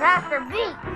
after beat.